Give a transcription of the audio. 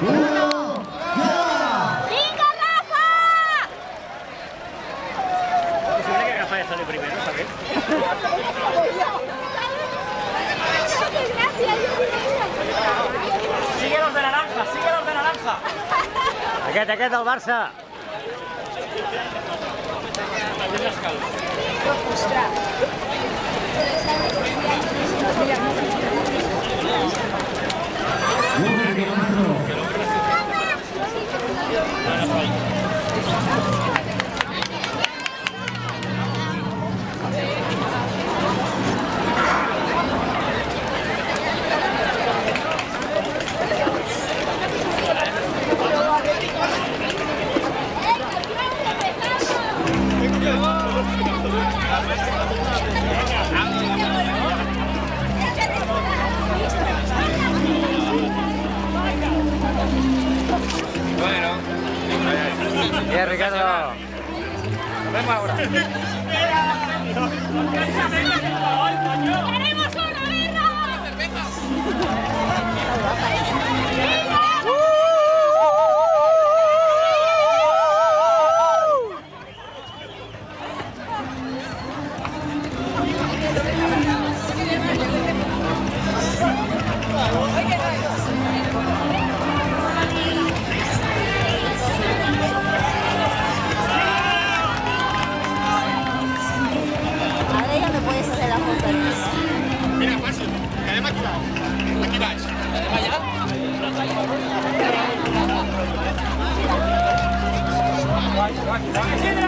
uno, ya. ¡Venga, Rafa! Posible que Rafa sale primero, ¿sabes? Sigue los de naranja, sigue los de naranja. Aquest, aquest del Barça. 7回。Bien, Ricardo. Nos vemos ahora. Mira, fàcil. Anem aquí baix. Aquí baix. Anem allà? Aquí baix.